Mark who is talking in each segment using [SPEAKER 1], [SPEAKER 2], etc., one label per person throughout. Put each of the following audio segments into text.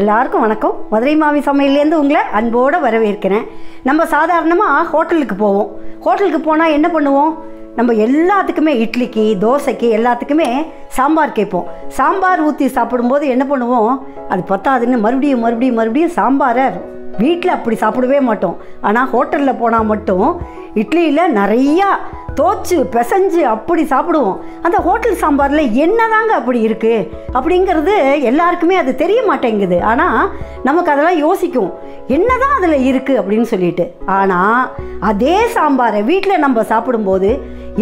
[SPEAKER 1] எல்லாருக்கும் வணக்கம். மதுரை மாவி சமையல்லேருந்து உங்களை அன்போடு வரவேற்கிறேன். நம்ம சாதாரணமாக ஹோட்டலுக்கு போவோம். ஹோட்டலுக்கு போனால் என்ன பண்ணுவோம்? நம்ம எல்லாத்துக்குமே இட்லிக்கு தோசைக்கு எல்லாத்துக்குமே சாம்பார் கேட்போம். சாம்பார் ஊற்றி சாப்பிடும்போது என்ன பண்ணுவோம்? அது பத்தாதுன்னு மறுபடியும் மறுபடியும் மறுபடியும் சாம்பாரை வீட்டில் அப்படி சாப்பிடவே மாட்டோம். ஆனால் ஹோட்டலில் போனால் மட்டும் இட்லியில் நிறையா தோச்சு பிசைஞ்சு அப்படி சாப்பிடுவோம். அந்த ஹோட்டல் சாம்பாரில் என்னதாங்க அப்படி இருக்குது அப்படிங்கிறது எல்லாருக்குமே அது தெரிய மாட்டேங்குது. ஆனால் நமக்கு அதெல்லாம் யோசிக்கும். என்னதான் அதில் இருக்குது அப்படின்னு சொல்லிட்டு. ஆனால் அதே சாம்பாரை வீட்டில் நம்ம சாப்பிடும்போது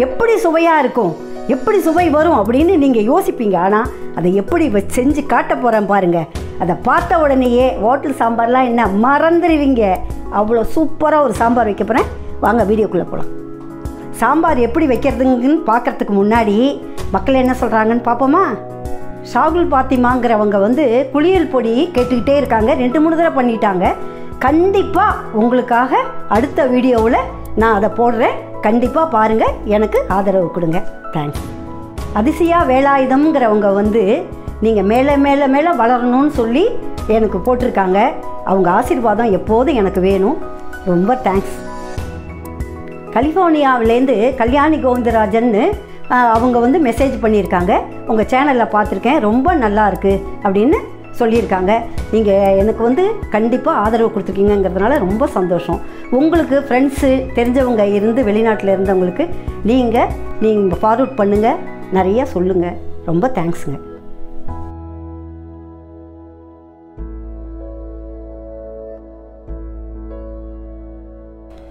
[SPEAKER 1] எப்படி சுவையாக இருக்கும்? எப்படி சுவை வரும் அப்படின்னு நீங்கள் யோசிப்பீங்க. ஆனால் அதை எப்படி செஞ்சு காட்ட போகிறேன் பாருங்கள் அதை பார்த்த உடனேயே ஹோட்டல் சாம்பார்லாம் என்ன மறந்துடுவீங்க அவ்வளோ சூப்பராக ஒரு சாம்பார் வைக்க போகிறேன் வாங்க வீடியோக்குள்ளே போகலாம் சாம்பார் எப்படி வைக்கிறதுங்கன்னு பார்க்கறதுக்கு முன்னாடி மக்கள் என்ன சொல்கிறாங்கன்னு பார்ப்போமா? ஷாகுல் பாத்திமாங்கிறவங்க வந்து குளியல் பொடி கேட்டுக்கிட்டே இருக்காங்க. ரெண்டு மூணு தடவை பண்ணிட்டாங்க. கண்டிப்பாக உங்களுக்காக அடுத்த வீடியோவில் நான் அதை போடுறேன். கண்டிப்பாக பாருங்கள் எனக்கு ஆதரவு கொடுங்க. தேங்க்ஸ் அதிசயா வேலாயுதம்ங்கிறவங்க வந்து நீங்கள் மேலே மேலே மேலே வளரணும்னு சொல்லி எனக்கு போட்டிருக்காங்க. அவங்க ஆசீர்வாதம் எப்போதும் எனக்கு வேணும். ரொம்ப தேங்க்ஸ் கலிஃபோர்னியாவிலேருந்து கல்யாணி கோவிந்தராஜன்னு அவங்க வந்து மெசேஜ் பண்ணியிருக்காங்க. உங்கள் சேனலில் பார்த்துருக்கேன். ரொம்ப நல்லா இருக்குது அப்படின்னு சொல்லியிருக்காங்க. நீங்கள் எனக்கு வந்து கண்டிப்பாக ஆதரவு கொடுத்துருக்கீங்கங்கிறதுனால ரொம்ப சந்தோஷம். உங்களுக்கு ஃப்ரெண்ட்ஸு தெரிஞ்சவங்க இருந்து வெளிநாட்டில் இருந்தவங்களுக்கு நீங்கள் நீங்கள் ஃபார்வர்ட் பண்ணுங்கள் நிறைய சொல்லுங்கள் ரொம்ப தேங்க்ஸுங்க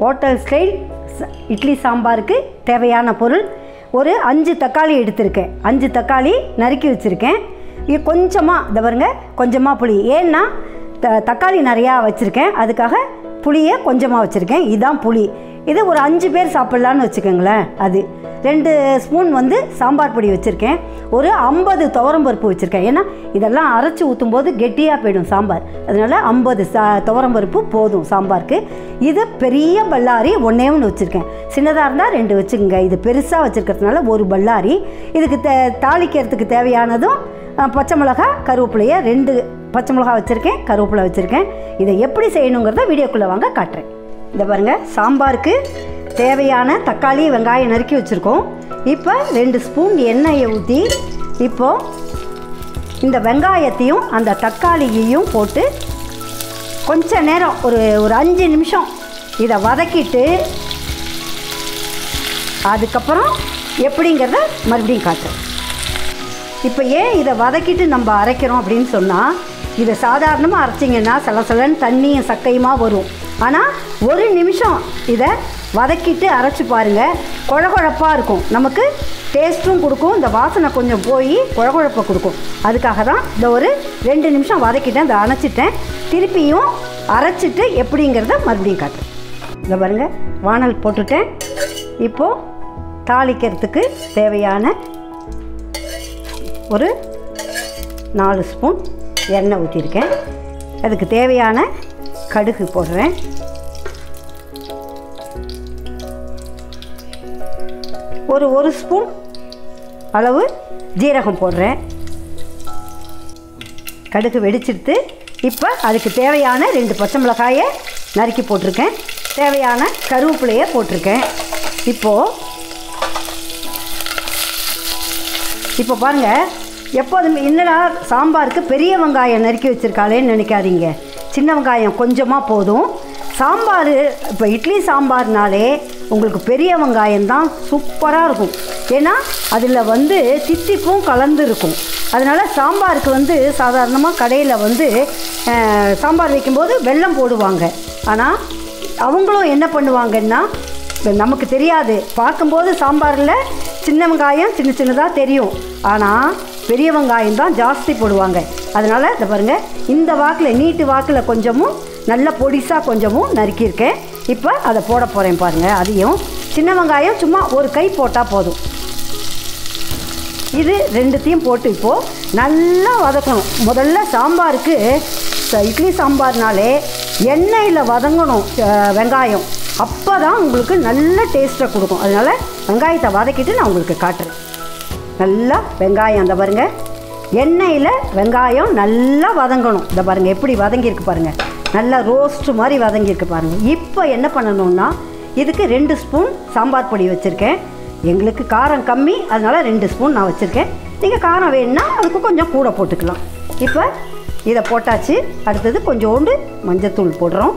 [SPEAKER 1] ஹோட்டல் ஸ்டைல் இட்லி சாம்பாருக்கு தேவையான பொருள். ஒரு அஞ்சு தக்காளி எடுத்திருக்கேன். அஞ்சு தக்காளி நறுக்கி வச்சுருக்கேன். இது கொஞ்சமாக இதை பாருங்க கொஞ்சமாக புளி. ஏன்னா த தக்காளி நிறையா வச்சுருக்கேன். அதுக்காக புளியை கொஞ்சமாக வச்சுருக்கேன். இதுதான் புளி. இது ஒரு அஞ்சு பேர் சாப்பிட்லான்னு வச்சுக்கோங்களேன் அது. ரெண்டு ஸ்பூன் வந்து சாம்பார் பொடி வச்சுருக்கேன். ஒரு ஐம்பது துவரம்பருப்பு வச்சுருக்கேன். ஏன்னா இதெல்லாம் அரைச்சி ஊற்றும் போது கெட்டியாக போயிடும் சாம்பார். அதனால் ஐம்பது சா துவரம்பருப்பு போதும் சாம்பாருக்கு. இது பெரிய பல்லாரி ஒன்றே ஒன்று வச்சுருக்கேன். சின்னதாக இருந்தால் ரெண்டு வச்சுக்கோங்க. இது பெருசாக வச்சுருக்கிறதுனால ஒரு பல்லாரி. இதுக்கு தே தாளிக்கிறதுக்கு தேவையானதும் பச்சை மிளகா கருவேப்பிலையை ரெண்டு பச்சை மிளகா வச்சுருக்கேன் கருவேப்பிலை வச்சுருக்கேன். இதை எப்படி செய்யணுங்கிறத வீடியோக்குள்ளே வாங்க காட்டுறேன். இதை பாருங்கள் சாம்பாருக்கு தேவையான தக்காளி வெங்காயம் நறுக்கி வச்சுருக்கோம். இப்போ ரெண்டு ஸ்பூன் எண்ணெயை ஊற்றி இப்போது இந்த வெங்காயத்தையும் அந்த தக்காளியையும் போட்டு கொஞ்ச நேரம் ஒரு ஒரு அஞ்சு நிமிஷம் இதை வதக்கிட்டு அதுக்கப்புறம் எப்படிங்கிறத மறுபடியும் காட்டுறேன். இப்போ ஏன் இதை வதக்கிட்டு நம்ம அரைக்கிறோம் அப்படின்னு சொன்னால் இதை சாதாரணமாக அரைச்சிங்கன்னா சலசலன்னு தண்ணியும் சக்கையுமாக வரும். ஆனால் ஒரு நிமிஷம் இதை வதக்கிட்டு அரைச்சி பாருங்கள் குழகுழப்பாக இருக்கும். நமக்கு டேஸ்ட்டும் கொடுக்கும். இந்த வாசனை கொஞ்சம் போய் குழகுழப்பை கொடுக்கும். அதுக்காக தான் இந்த ஒரு ரெண்டு நிமிஷம் வதக்கிட்டேன். இதை அணைச்சிட்டேன். திருப்பியும் அரைச்சிட்டு எப்படிங்கிறத மறுபடியும் காட்டுறேன். இதை பாருங்கள் வானல் போட்டுட்டேன். இப்போது தாளிக்கிறதுக்கு தேவையான ஒரு நாலு ஸ்பூன் எண்ணெய் ஊற்றிருக்கேன் அதுக்கு தேவையான கடுகு போடுறேன். ஒரு ஒரு ஸ்பூன் அளவு ஜீரகம் போடுறேன். கடுகு வெடிச்சிடுத்து இப்போ அதுக்கு தேவையான ரெண்டு பச்சை மிளகாயை நறுக்கி போட்டிருக்கேன். தேவையான கருவேப்பிலையை போட்டிருக்கேன். இப்போது இப்போ பாருங்கள் எப்போதுமே என்னடா சாம்பாருக்கு பெரிய வெங்காயம் நறுக்கி வச்சுருக்காளேன்னு நினைக்காதீங்க. சின்ன வெங்காயம் கொஞ்சமாக போதும். சாம்பார் இப்போ இட்லி சாம்பார்னாலே உங்களுக்கு பெரிய வெங்காயம் தான் சூப்பராக இருக்கும். ஏன்னா அதில் வந்து தித்திப்பும் கலந்து இருக்கும். அதனால் சாம்பாருக்கு வந்து சாதாரணமாக கடையில் வந்து சாம்பார் வைக்கும்போது வெல்லம் போடுவாங்க. ஆனால் அவங்களும் என்ன பண்ணுவாங்கன்னா இப்போ நமக்கு தெரியாது. பார்க்கும்போது சாம்பாரில் சின்ன வெங்காயம் சின்ன சின்னதாக தெரியும். ஆனால் பெரிய வெங்காயம் தான் ஜாஸ்தி போடுவாங்க. அதனால் இதை பாருங்கள் இந்த வாக்கில் நீட்டு வாக்கில் கொஞ்சமும் நல்ல பொடிசாக கொஞ்சமும் நறுக்கியிருக்கேன். இப்போ அதை போட போகிறேன் பாருங்கள் அதையும். சின்ன வெங்காயம் சும்மா ஒரு கை போட்டால் போதும். இது ரெண்டுத்தையும் போட்டு இப்போது நல்லா வதக்கணும். முதல்ல சாம்பாருக்கு இட்லி சாம்பார்னாலே எண்ணெயில் வதங்கணும் வெங்காயம். அப்போ தான் உங்களுக்கு நல்ல டேஸ்ட்டை கொடுக்கும். அதனால் வெங்காயத்தை வதக்கிட்டு நான் உங்களுக்கு காட்டுறேன். நல்லா வெங்காயம் அந்த பாருங்கள் எண்ணெயில் வெங்காயம் நல்லா வதங்கணும். இந்த பாருங்கள் எப்படி வதங்கியிருக்கு பாருங்கள் நல்லா ரோஸ்ட்டு மாதிரி வதங்கியிருக்கு பாருங்கள் இப்போ என்ன பண்ணணும்னா இதுக்கு ரெண்டு ஸ்பூன் சாம்பார் பொடி வச்சுருக்கேன். எங்களுக்கு காரம் கம்மி அதனால் ரெண்டு ஸ்பூன் நான் வச்சுருக்கேன். நீங்கள் காரம் வேணும்னா அதுக்கு கொஞ்சம் கூட போட்டுக்கலாம். இப்போ இதை போட்டாச்சு. அடுத்தது கொஞ்சோண்டு மஞ்சத்தூள் போடுறோம்.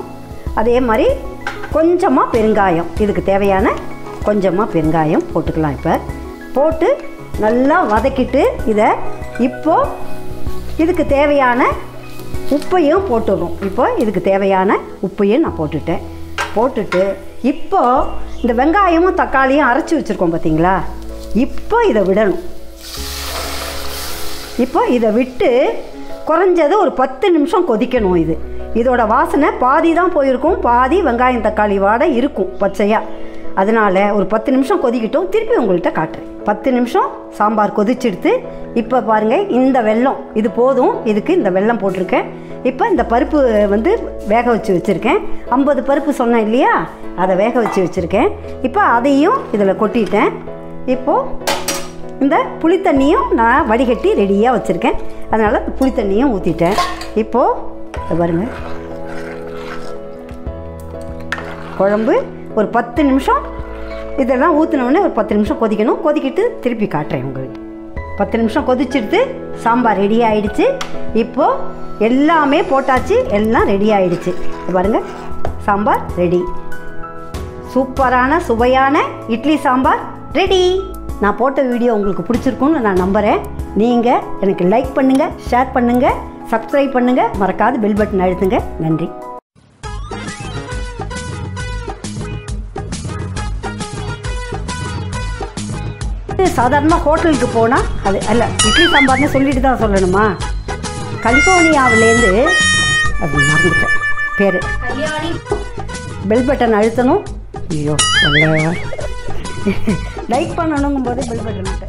[SPEAKER 1] அதே மாதிரி கொஞ்சமாக பெருங்காயம். இதுக்கு தேவையான கொஞ்சமாக பெருங்காயம் போட்டுக்கலாம் இப்போ. போட்டு நல்லா வதக்கிட்டு இதை இப்போ இதுக்கு தேவையான உப்பையும் போட்டுடுறோம் இப்போ இதுக்கு தேவையான உப்பையும் நான் போட்டுட்டேன். போட்டுட்டு இப்போ இந்த வெங்காயமும் தக்காளியும் அரைச்சி வச்சுருக்கோம் பார்த்தீங்களா இப்போ இதை விடணும். இப்போ இதை விட்டு குறைஞ்சது ஒரு பத்து நிமிஷம் கொதிக்கணும் இது. இதோட வாசனை பாதி தான் போயிருக்கும். பாதி வெங்காயம் தக்காளி வாடை இருக்கும் பச்சையாக அதனால் ஒரு பத்து நிமிஷம் கொதிக்கட்டும். திருப்பி உங்கள்கிட்ட காட்டுறேன். பத்து நிமிஷம் சாம்பார் கொதிச்செடுத்து இப்போ பாருங்கள் இந்த வெல்லம் இது போதும் இதுக்கு இந்த வெல்லம் போட்டிருக்கேன். இப்போ இந்த பருப்பு வந்து வேக வச்சு வச்சுருக்கேன். ஐம்பது பருப்பு சொன்னேன் இல்லையா? அதை வேக வச்சு வச்சுருக்கேன். இப்போ அதையும் இதில் கொட்டிட்டேன். இப்போது இந்த புளித்தண்ணியும் நான் வடிகட்டி ரெடியாக வச்சுருக்கேன். அதனால் இந்த புளித்தண்ணியும் ஊற்றிட்டேன் இப்போது பாருங்கள் குழம்பு ஒரு பத்து நிமிஷம் இதெல்லாம் ஊற்றினோடனே ஒரு பத்து நிமிஷம் கொதிக்கணும். கொதிக்கிட்டு திருப்பி காட்டுறேன் உங்களுக்கு. பத்து நிமிஷம் கொதிச்சிடுத்து சாம்பார் ரெடி ஆகிடுச்சு இப்போது எல்லாமே போட்டாச்சு. எல்லாம் ரெடி ஆகிடுச்சு பாருங்கள் சாம்பார் ரெடி சூப்பரான சுவையான இட்லி சாம்பார் ரெடி நான் போட்ட வீடியோ உங்களுக்கு பிடிச்சிருக்குன்னு நான் நம்புகிறேன் நீங்கள் எனக்கு லைக் பண்ணுங்கள் ஷேர் பண்ணுங்கள் சப்ஸ்கிரைப் பண்ணுங்கள் மறக்காது பெல் பட்டன் அழுத்துங்க. நன்றி. சாதாரணமாக ஹோட்டலுக்கு போனால் அது அல்ல இட்லி சாம்பார்னு சொல்லிட்டு தான் சொல்லணுமா? கலிஃபோர்னியாவிலேருந்து அது மறந்துட்டேன் பேர். பெல் பட்டன் அழுத்தணும். ஐயோ லைக் பண்ணணுங்கும் போது பெல் பட்டன்